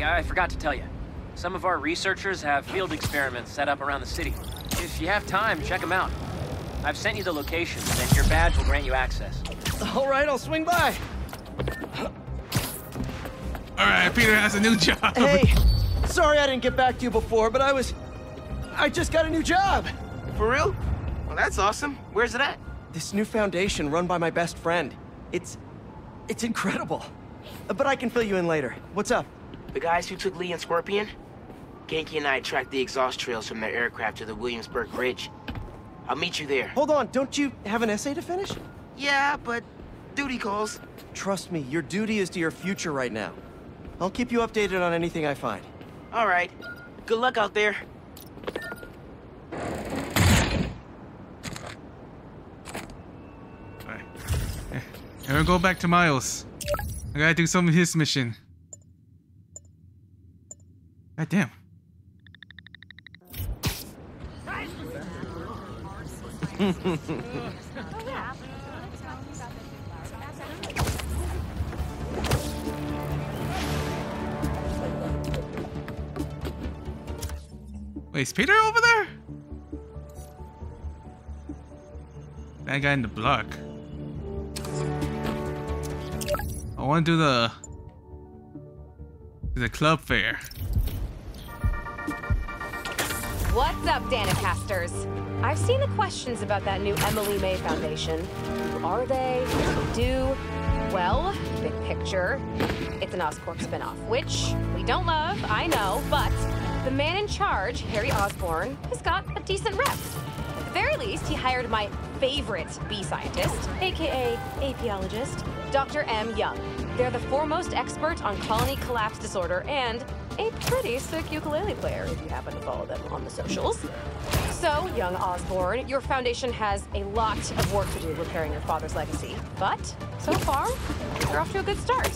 Hey, I forgot to tell you. Some of our researchers have field experiments set up around the city. If you have time, check them out. I've sent you the locations, and your badge will grant you access. All right, I'll swing by. All right, Peter has a new job. Hey, sorry I didn't get back to you before, but I was... I just got a new job. For real? Well, that's awesome. Where's it at? This new foundation run by my best friend. It's... it's incredible. But I can fill you in later. What's up? The guys who took Lee and Scorpion? Ganke and I tracked the exhaust trails from their aircraft to the Williamsburg Bridge. I'll meet you there. Hold on, don't you have an essay to finish? Yeah, but duty calls. Trust me, your duty is to your future right now. I'll keep you updated on anything I find. All right. Good luck out there. All right. And we'll go back to Miles. I gotta do some of his mission. God damn. Wait, is Peter over there? That guy in the block. I want to do the the club fair. What's up, Danicasters? I've seen the questions about that new Emily May Foundation. Who are they? What do they do? Well, big picture, it's an Oscorp spinoff, which we don't love, I know, but the man in charge, Harry Osborn, has got a decent rep. At the very least, he hired my favorite bee scientist, aka apiologist, Dr. M. Young. They're the foremost expert on colony collapse disorder and a pretty sick ukulele player if you happen to follow them on the socials. So, young Osborn, your foundation has a lot of work to do repairing your father's legacy. But, so far, you're off to a good start.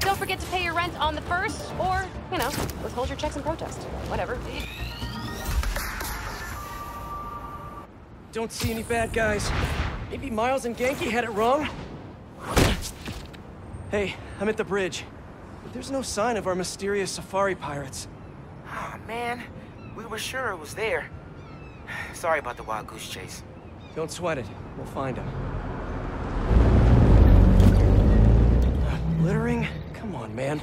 Don't forget to pay your rent on the first, or, you know, withhold your checks in protest. Whatever. Don't see any bad guys. Maybe Miles and Ganke had it wrong? Hey, I'm at the bridge. But there's no sign of our mysterious safari pirates. Oh, man. We were sure it was there. Sorry about the wild goose chase. Don't sweat it. We'll find them. Littering? Come on, man.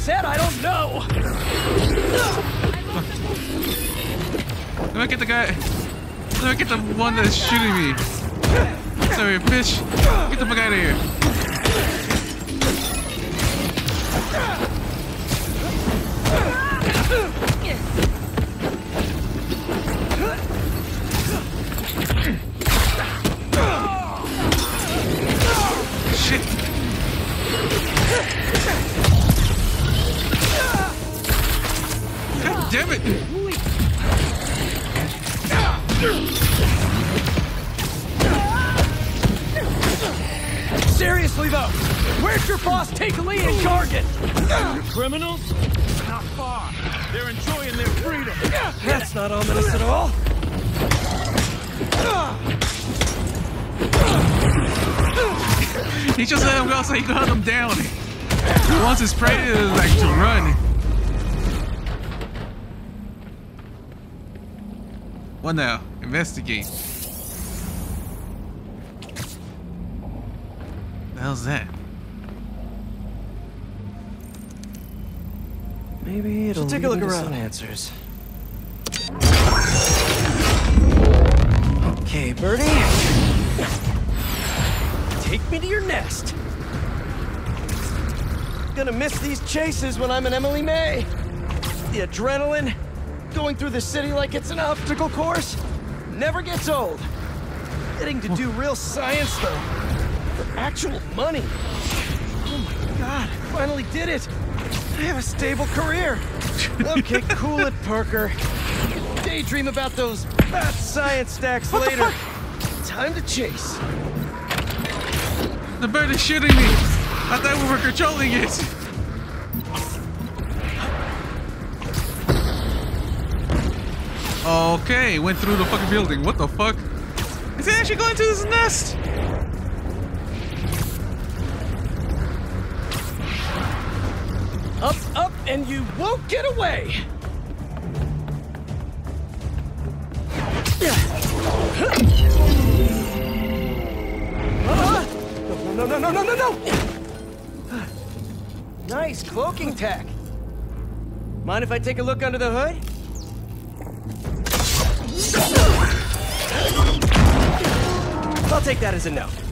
Said I don't know! Let me get the guy. Let me get the one that's shooting me. Sorry, bitch. Get the fuck out of here. Boss take Lee? Criminals? Not far. They're enjoying their freedom. That's not ominous at all. He just let him go so he could hunt him down. He wants his prey to like to run. What now? Investigate. The hell's that? Maybe it'll take a look around. some answers. Okay, Birdie. Take me to your nest. Gonna miss these chases when I'm an Emily May. The adrenaline, going through the city like it's an obstacle course, never gets old. Getting to do real science, though, for actual money. Oh my god, I finally did it. I have a stable career. Okay, cool it, Parker. Daydream about those fat science stacks What later. Time to chase. The bird is shooting me. I thought we were controlling it. Okay, went through the fucking building. What the fuck? Is he actually going to his nest? And you won't get away! No, no, no, no, no, no, no! Nice cloaking tech. Mind if I take a look under the hood? I'll take that as a no.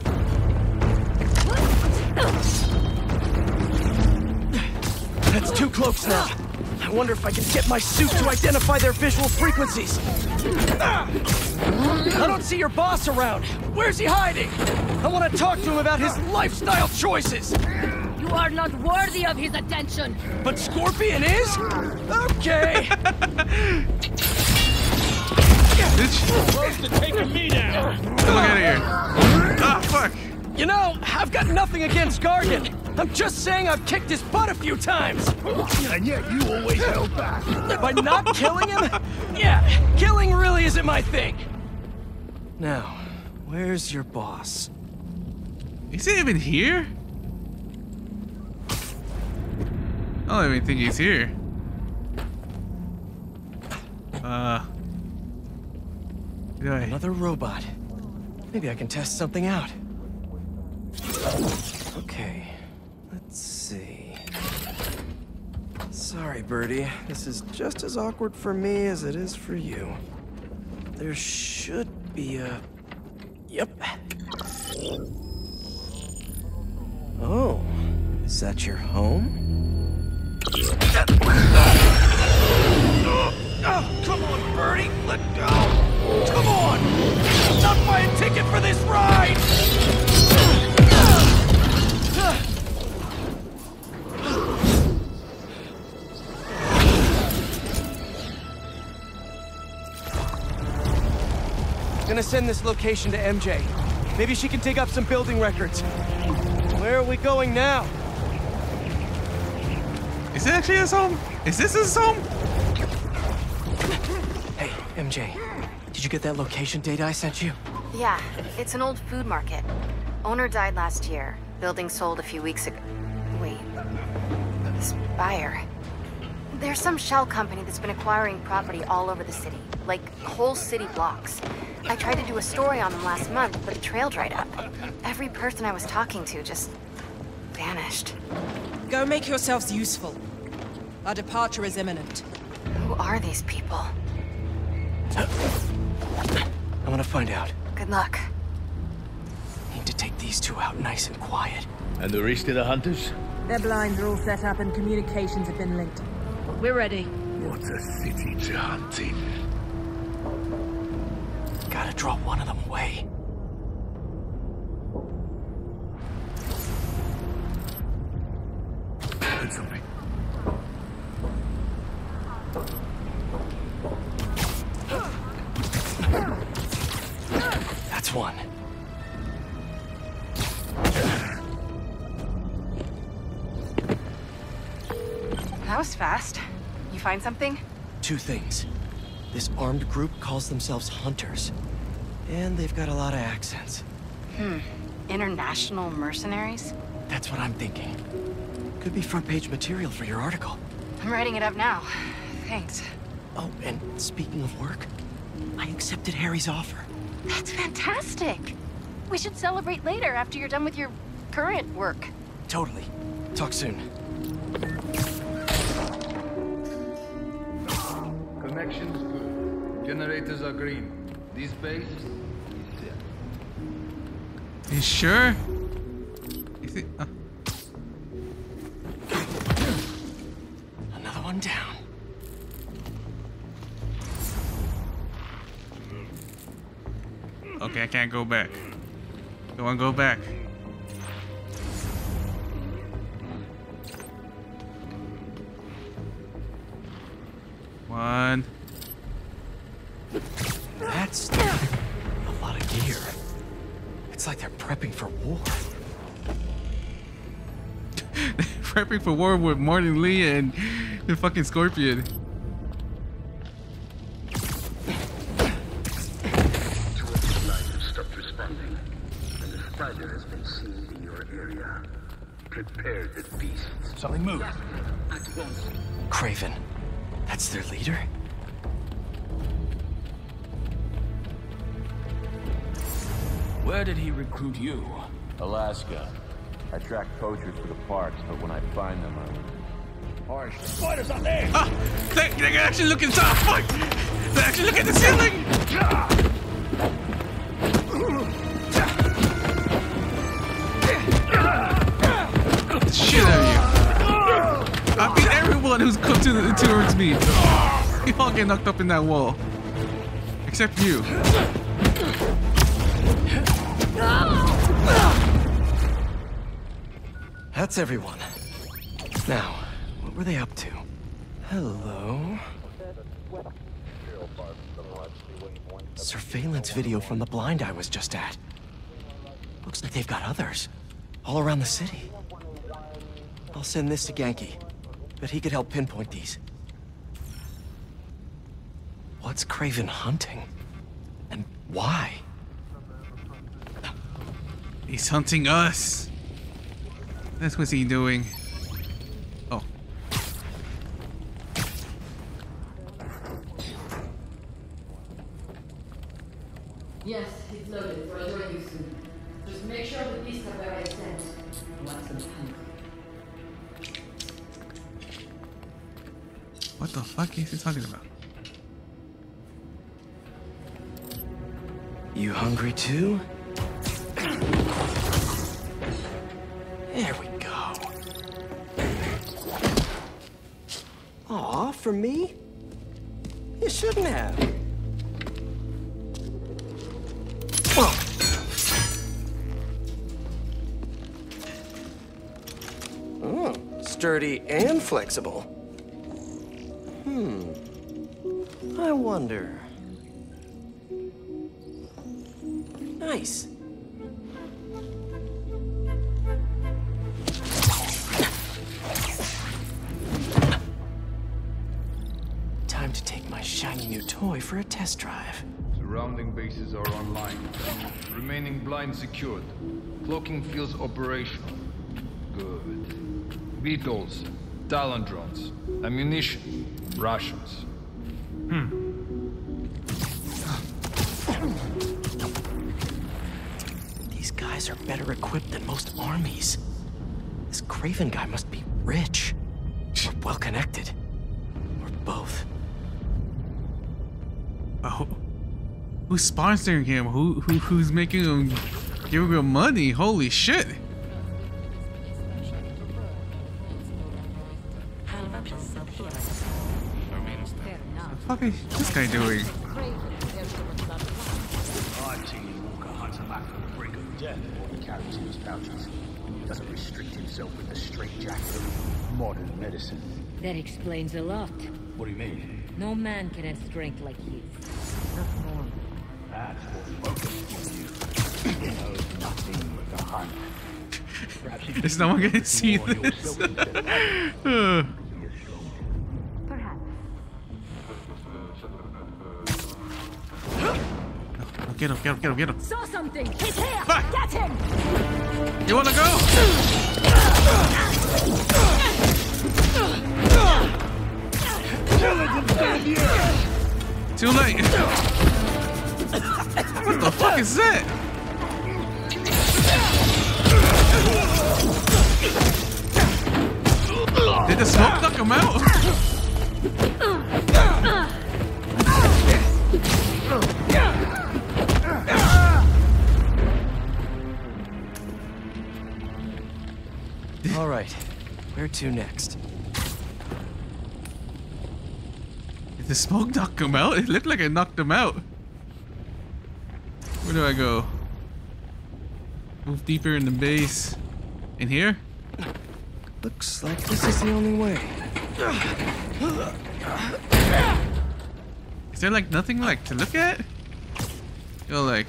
That's two cloaks now. I wonder if I can get my suit to identify their visual frequencies. Ah! I don't see your boss around. Where's he hiding? I want to talk to him about his lifestyle choices. You are not worthy of his attention. But Scorpion is? Okay. Bitch, Close to taking me down. get the out of here. Ah, fuck. You know, I've got nothing against Gargan. I'm just saying I've kicked his butt a few times. And yet you always held back. By not killing him? Yeah, killing really isn't my thing. Now, where's your boss? Is he even here? I don't even think he's here. Uh. Yeah. Another robot. Maybe I can test something out. Okay, let's see. Sorry, Birdie. This is just as awkward for me as it is for you. There should be a... Yep. Oh, is that your home? Oh, come on, Birdie! Let go! Come on! Not buy a ticket for this ride! Gonna send this location to MJ. Maybe she can dig up some building records. Where are we going now? Is it actually his home? Is this his home? Hey, MJ. Did you get that location data I sent you? Yeah, it's an old food market. Owner died last year. Building sold a few weeks ago. Wait. This buyer. There's some shell company that's been acquiring property all over the city, like whole city blocks. I tried to do a story on them last month, but the trail dried up. Every person I was talking to just vanished. Go make yourselves useful. Our departure is imminent. Who are these people? I'm gonna find out. Good luck. Need to take these two out nice and quiet. And the rest of the hunters? Their blinds are all set up and communications have been linked. We're ready. What a city to hunt in. Gotta draw one of them away. Heard something. That's one. That was fast. You find something? Two things. This armed group calls themselves Hunters. And they've got a lot of accents. Hmm. International mercenaries? That's what I'm thinking. Could be front page material for your article. I'm writing it up now. Thanks. Oh, and speaking of work, I accepted Harry's offer. That's fantastic. We should celebrate later after you're done with your current work. Totally. Talk soon. space. You sure? You think? Uh. Another one down. Okay, I can't go back. Go on, go back. One. That's like they're prepping for war. Prepping for war with Martin Lee and the fucking Scorpion. stopped responding, and the spider has been seen in your area. Prepare the beasts. Something moved. At once. Kraven. That's their leader? Where did he recruit you? Alaska. I track poachers for the parks, but when I find them, I harsh. Spiders up there! Ah! They, they can actually look inside! Fuck! They actually look at the ceiling! Shit out of you. I beat everyone who's come to the, towards me. You all get knocked up in that wall. Except you. That's everyone. Now, what were they up to? Hello? Surveillance video from the blind I was just at. Looks like they've got others. All around the city. I'll send this to Ganke. Bet he could help pinpoint these. What's Kraven hunting? And why? He's hunting us. That's what's he doing. Oh. Yes, it's loaded. We'll join you soon. Just make sure the beasts are where I sent. I want. What the fuck is he talking about? You hungry too? There we go. Aw, for me? You shouldn't have. Oh, sturdy and flexible. Hmm. I wonder. Nice. For a test drive. Surrounding bases are online. Remaining blind secured. Cloaking fields operational. Good. Beetles, Talon drones, ammunition, rations. Hmm. These guys are better equipped than most armies. This Kraven guy must be rich. Well connected. Or both. Oh. Who's sponsoring him? Who, who who's making him give him money? Holy shit. What the fuck is this guy doing? I've seen him walk a hunter from the brink of death what he carries in his pouches. He doesn't restrict himself with the straitjacket of modern medicine. That explains a lot. What do you mean? No man can have strength like his. Not normal. That's what focus on you. He knows nothing but the hunt. Perhaps Is no one gonna see more this? yourself instead. Get him, get him, get him, get him. Saw something! He's here! Get him! You wanna go? Too late. What the fuck is that? Did the smoke knock him out? All right. Where to next? The smoke knock him out? It looked like it knocked him out. Where do I go? Move deeper in the base. In here? Looks like this is the only way. Is there like nothing like to look at? Yo, like,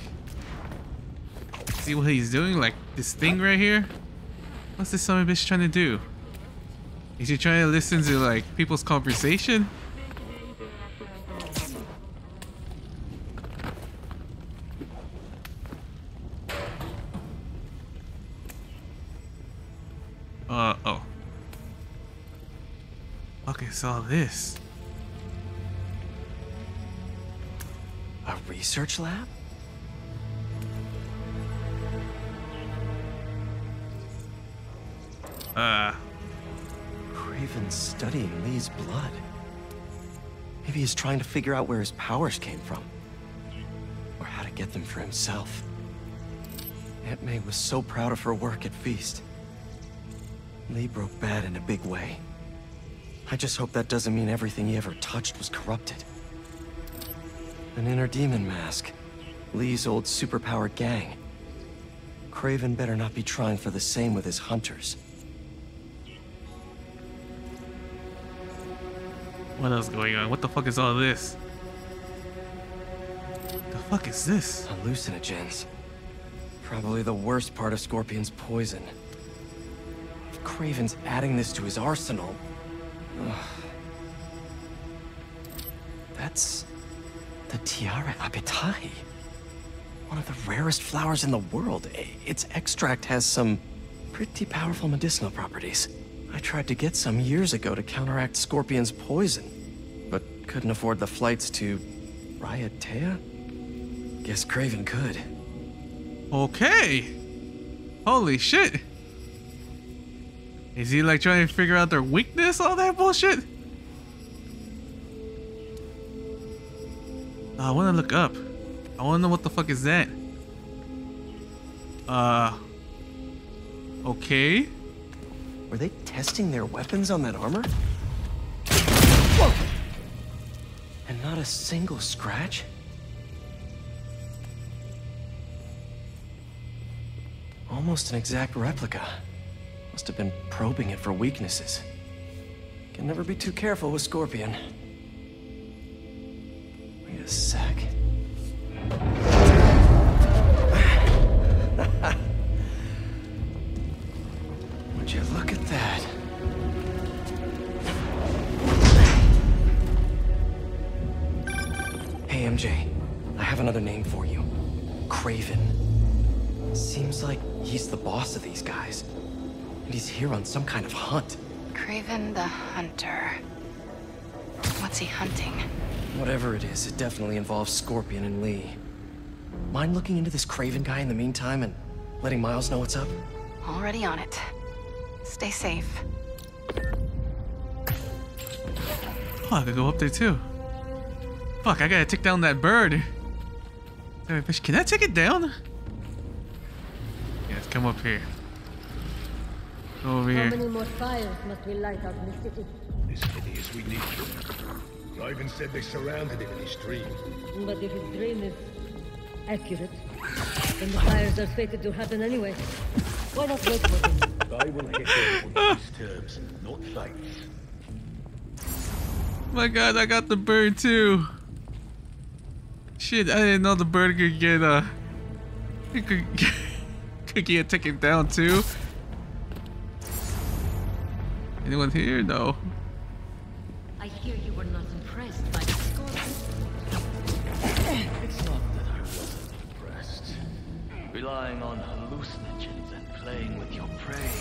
see what he's doing? Like this thing right here? What's this son of a bitch trying to do? Is he trying to listen to like people's conversation? So this. A research lab? Uh. Kraven's studying Lee's blood. Maybe he's trying to figure out where his powers came from. Or how to get them for himself. Aunt May was so proud of her work at Feast. Lee broke bad in a big way. I just hope that doesn't mean everything he ever touched was corrupted. An inner demon mask. Lee's old superpowered gang. Kraven better not be trying for the same with his hunters. What else going on? What the fuck is all this? The fuck is this? Hallucinogens. Probably the worst part of Scorpion's poison. If Kraven's adding this to his arsenal... That's... the Tiare Apetahi. One of the rarest flowers in the world. Its extract has some pretty powerful medicinal properties. I tried to get some years ago to counteract Scorpion's poison, but couldn't afford the flights to Raiatea? Guess Kraven could. Okay. Holy shit. Is he like trying to figure out their weakness, all that bullshit? I want to look up. I want to know what the fuck is that. Uh. Okay. Were they testing their weapons on that armor? Whoa! And not a single scratch? Almost an exact replica. Must have been probing it for weaknesses. Can never be too careful with Scorpion. Wait a sec. Would you look at that? Hey, MJ. I have another name for you. Kraven. Seems like he's the boss of these guys. And he's here on some kind of hunt. Kraven the Hunter. What's he hunting? Whatever it is, it definitely involves Scorpion and Lee. Mind looking into this Kraven guy in the meantime and letting Miles know what's up? Already on it. Stay safe. Oh, I could go up there too. Fuck, I gotta take down that bird. Can I take it down? Yes, come up here. Go over How here. many more fires must we light out in the city? As many as we need to. Ivan said they surrounded him in his dream. But if his dream is accurate, then the fires are fated to happen anyway. Why not wait for them? I will hit him on his terms, not fights. My god, I got the bird too. Shit, I didn't know the bird could get uh it could could get taken down too. Anyone here? No. I hear you were not impressed by the scorpion. It's not that I wasn't impressed. Relying on hallucinogens and playing with your prey.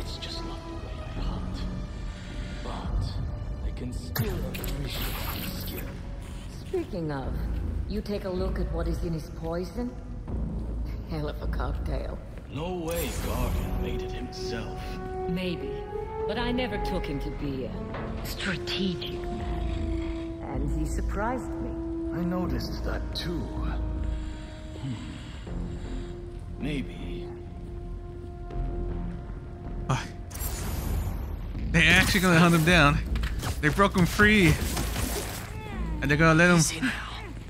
It's just not the way I hunt. But I can still appreciate your skill. Speaking of, you take a look at what is in his poison? Hell of a cocktail. No way Gargan made it himself. Maybe. But I never took him to be a strategic man. And he surprised me. I noticed that too. Hmm. Maybe. They're actually gonna hunt him down. They broke him free. And they're gonna let him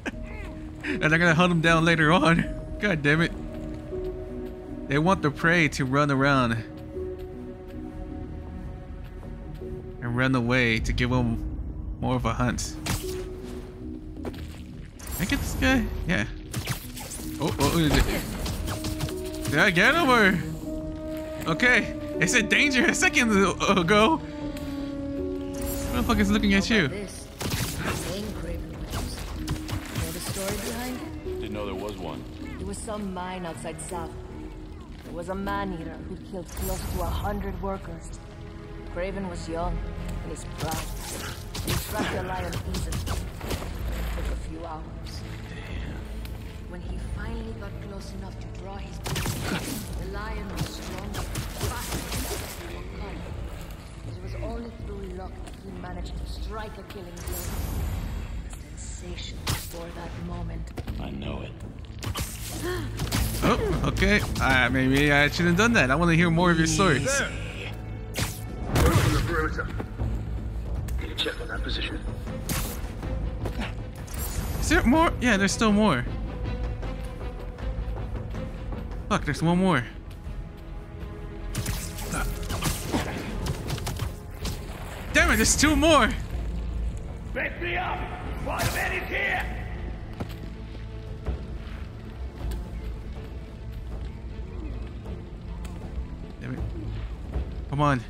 and they're gonna hunt him down later on. God damn it. They want the prey to run around run away to give them more of a hunt. Can I get this guy? Yeah. Oh, oh, oh, is it? Did I get him or? Okay. It said danger a second ago. What the fuck is looking at you? This main Kraven Witches. Know the story behind it? Didn't know there was one. There was some mine outside South. There was a man-eater who killed close to a hundred workers. Kraven was young and he's proud. He tracked the lion easily. It Took a few hours. When he finally got close enough to draw his blade, the lion was stronger, faster, and more cunning. It was only through luck that he managed to strike a killing blow. The sensation before that moment. I know it. Oh, okay. Uh, maybe I shouldn't have done that. I want to hear more of your story. There. Work on the perimeter. Need to check on that position. Is there more? Yeah, there's still more. Fuck, there's one more. Damn it, there's two more. Back me up! One man is here! Damn it. Come on.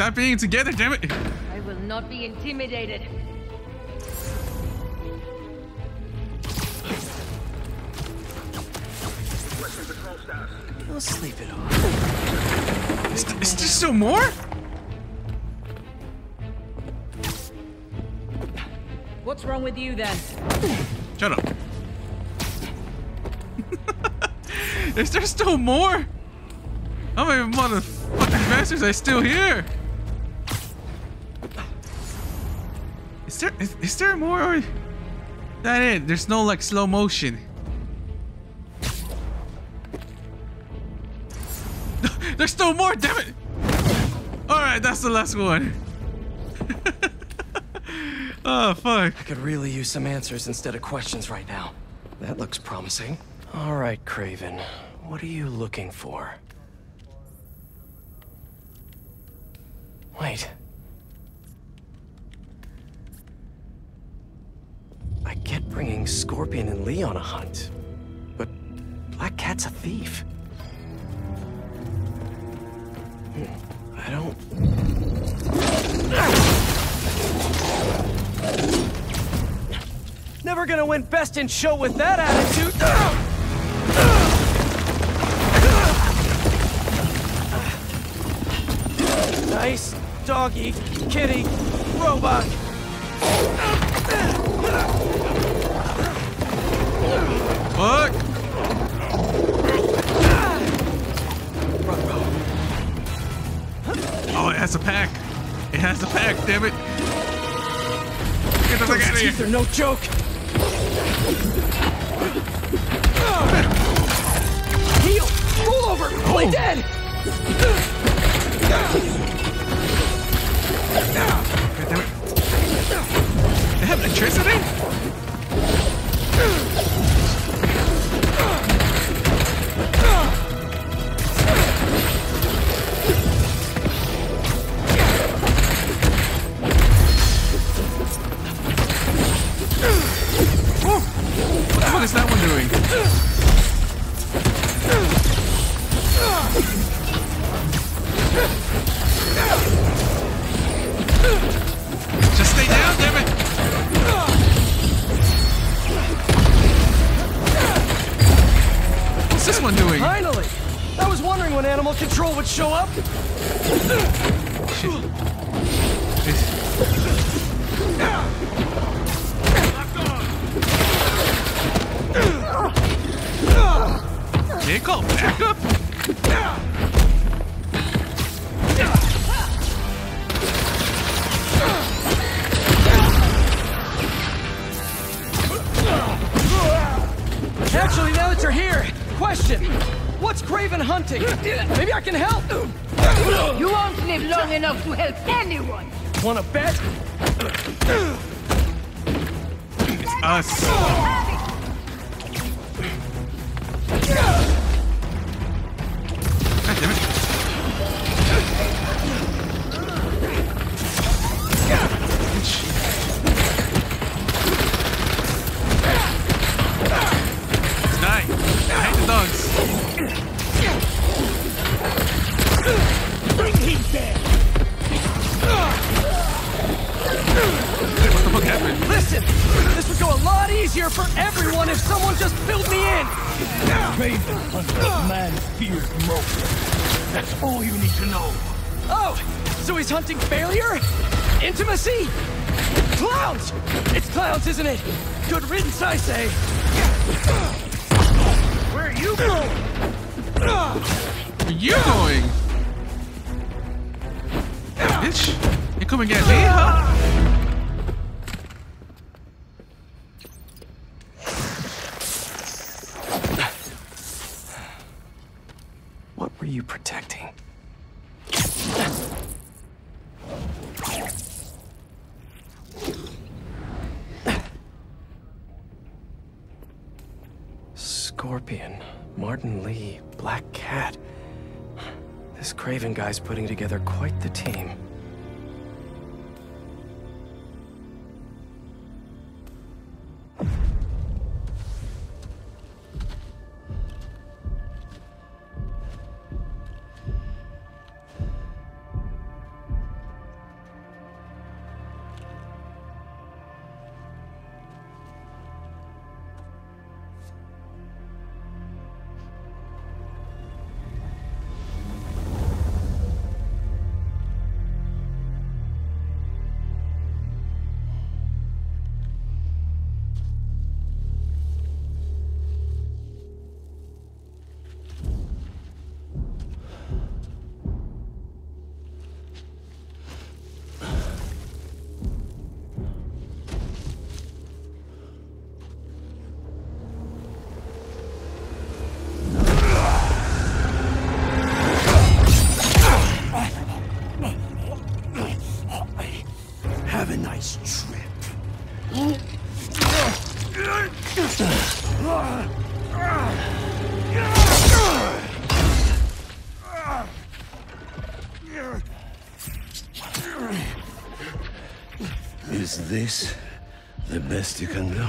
Stop being together, damn it. I will not be intimidated. Western patrol status. We'll sleep it off. Is, is there still more? What's wrong with you then? Shut up. is there still more? How many motherfucking bastards are still here? There is, is there more or that it? There's no like slow motion. There's still more, damn it! Alright, that's the last one. oh fuck. I could really use some answers instead of questions right now. That looks promising. All right, Kraven. What are you looking for? Wait. I get bringing Scorpion and Lee on a hunt, but Black Cat's a thief. Hmm, I don't. Never gonna win best in show with that attitude. Nice doggy, kitty, robot. The fuck out of Those here. teeth are no joke. Heal! Roll over! Play Oh. dead! God damn it. They have electricity? Just stay down, damn it! What's this one doing? Finally! I was wondering when Animal Control would show up. Call backup? Actually, hurting. Maybe I can help. You won't live long enough to help anyone. Wanna bet? It's us. you protecting? Scorpion, Martin Lee, Black Cat. This Kraven guy's putting together quite the team. this the best you can do?